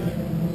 Thank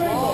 어.